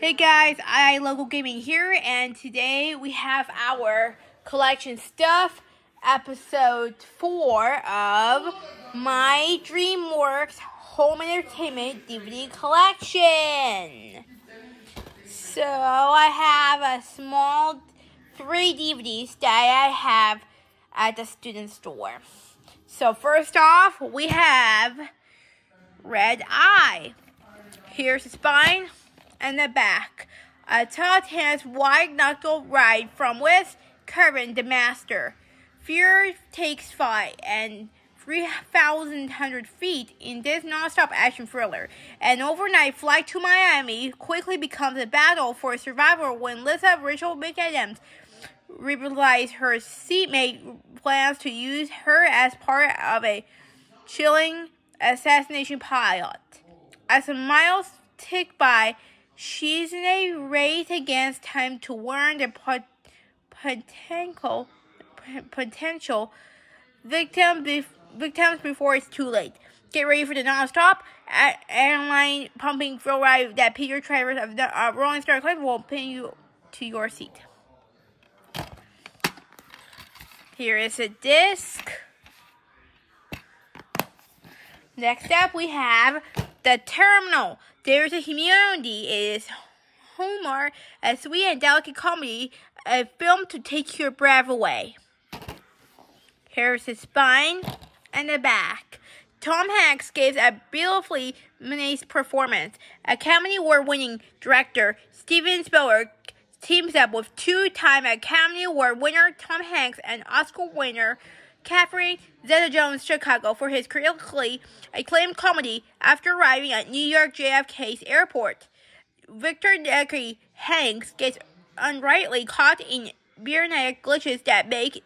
Hey guys, iiLogo Gaming here, and today we have our collection stuff episode 4 of my DreamWorks Home Entertainment DVD collection. So I have a small three DVDs that I have at the student store. So first off, we have Red Eye. Here's the spine and the back. A Titanic wide knuckle ride from Wes Craven the Master. Fear takes flight and 3,100 feet in this non-stop action thriller. An overnight flight to Miami quickly becomes a battle for survival when Lisa Rachel McAdams realizes her seatmate plans to use her as part of a chilling assassination pilot. As the miles tick by, she's in a race against time to warn the potential potential victim victims before it's too late. Get ready for the non-stop airline pumping thrill ride that Peter Travers of the uh, Rolling Star Clip will pin you to your seat. Here is a disc. Next up, we have the terminal. There's a humanity. is Homer, a sweet and delicate comedy, a film to take your breath away. Here's his spine and the back. Tom Hanks gives a beautifully nice performance. Academy Award winning director Steven Spielberg teams up with two time Academy Award winner Tom Hanks and Oscar winner Catherine Zeta Jones Chicago for his critically acclaimed comedy after arriving at New York JFK's airport. Victor Decky Hanks gets unrightly caught in bureaucratic glitches that make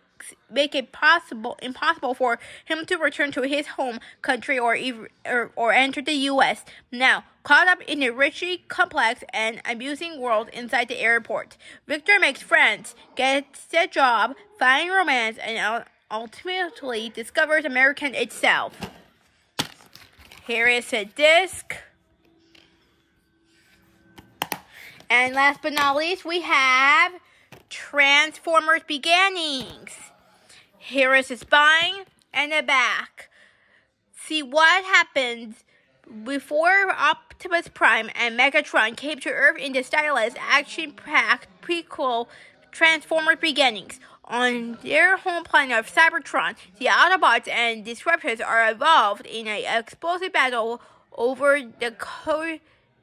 make it possible impossible for him to return to his home country or, or, or enter the U.S. Now, caught up in a richly complex and amusing world inside the airport, Victor makes friends, gets a job, finds romance, and uh, ultimately discovers American itself. Here is a disc. And last but not least, we have Transformers Beginnings. Here is the spine and the back. See what happens before Optimus Prime and Megatron came to Earth in the stylish, action-packed prequel Transformers Beginnings. On their home planet of Cybertron, the Autobots and Disruptors are involved in an explosive battle over the co-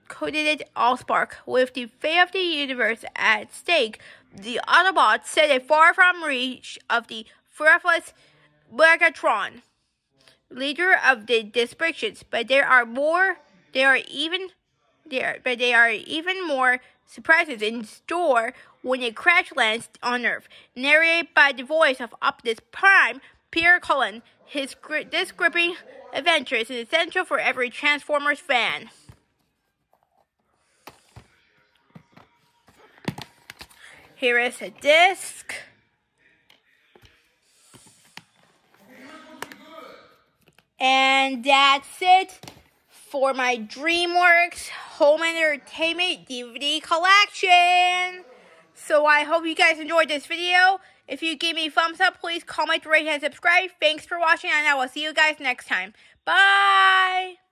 coded Allspark. With the fate of the universe at stake, the Autobots set it far from reach of the Fretless Megatron, leader of the Disruptors, but there are more. There are even there, but they are even more surprises in store when a crash lands on Earth. Narrated by the voice of Optimus Prime, Peter Cullen, his this gripping adventure is essential for every Transformers fan. Here is a disc. And that's it for my DreamWorks Home Entertainment DVD collection. So I hope you guys enjoyed this video. If you give me thumbs up, please comment, rate, and subscribe. Thanks for watching, and I will see you guys next time. Bye!